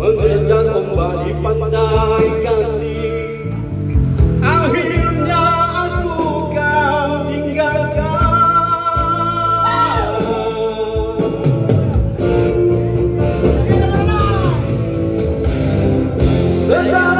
mengejar kembali pandai kasih akhirnya aku kau tinggalkan sedang